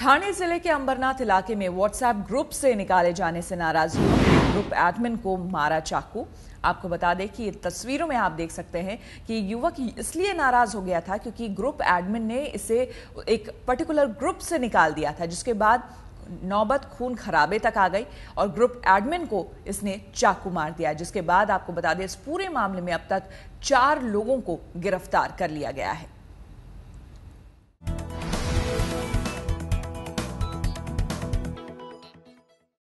थाने ज़िले के अंबरनाथ इलाके में व्हाट्सएप ग्रुप से निकाले जाने से नाराज़ युवक ग्रुप एडमिन को मारा चाकू। आपको बता दें कि तस्वीरों में आप देख सकते हैं कि युवक इसलिए नाराज़ हो गया था क्योंकि ग्रुप एडमिन ने इसे एक पर्टिकुलर ग्रुप से निकाल दिया था, जिसके बाद नौबत खून खराबे तक आ गई और ग्रुप एडमिन को इसने चाकू मार दिया, जिसके बाद आपको बता दें इस पूरे मामले में अब तक चार लोगों को गिरफ़्तार कर लिया गया है।